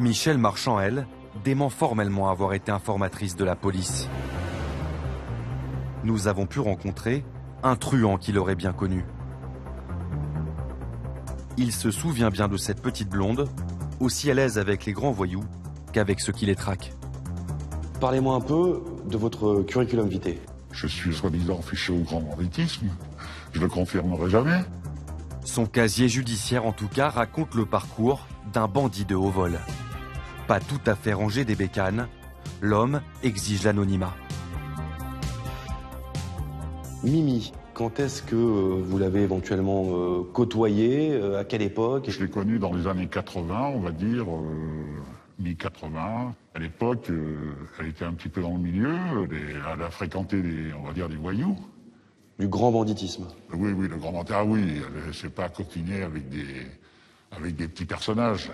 Michel Marchand, elle, dément formellement avoir été informatrice de la police. Nous avons pu rencontrer un truand qui l'aurait bien connu. Il se souvient bien de cette petite blonde, aussi à l'aise avec les grands voyous qu'avec ceux qui les traquent. Parlez-moi un peu de votre curriculum vitae. Je suis soi-disant fiché au grand banditisme. Je le confirmerai jamais. Son casier judiciaire, en tout cas, raconte le parcours d'un bandit de haut vol. Pas tout à fait rangé des bécanes, l'homme exige l'anonymat. Mimi, quand est-ce que euh, vous l'avez éventuellement euh, côtoyé euh, À quelle époque? Je l'ai connue dans les années 80, on va dire, mi-80. À l'époque, elle était un petit peu dans le milieu. Elle a fréquenté, des, on va dire, des voyous. Du grand banditisme Oui, oui, le grand banditisme. Ah oui, elle ne s'est pas coquinée avec des, avec des petits personnages.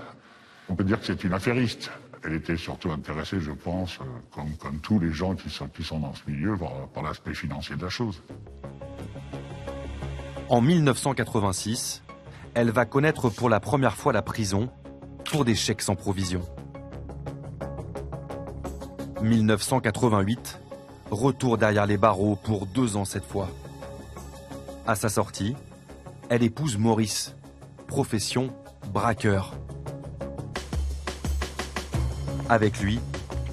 On peut dire que c'est une affairiste. Elle était surtout intéressée, je pense, comme, comme tous les gens qui sont, qui sont dans ce milieu, par, par l'aspect financier de la chose. En 1986, elle va connaître pour la première fois la prison pour des chèques sans provision. 1988, retour derrière les barreaux pour deux ans cette fois. À sa sortie, elle épouse Maurice, profession braqueur. Avec lui,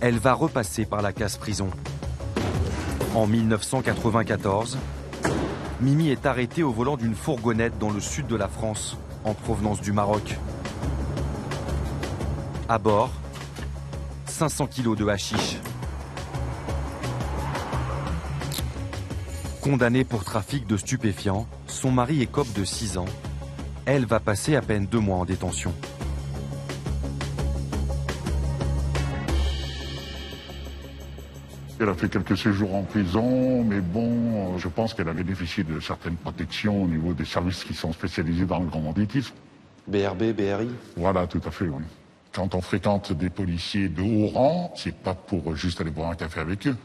elle va repasser par la case prison. En 1994, Mimi est arrêtée au volant d'une fourgonnette dans le sud de la France, en provenance du Maroc. À bord, 500 kilos de hashish. Condamnée pour trafic de stupéfiants, son mari écope de 6 ans. Elle va passer à peine deux mois en détention. Elle a fait quelques séjours en prison, mais bon, je pense qu'elle a bénéficié de certaines protections au niveau des services qui sont spécialisés dans le grand banditisme. BRB, BRI Voilà, tout à fait, oui. Quand on fréquente des policiers de haut rang, c'est pas pour juste aller boire un café avec eux.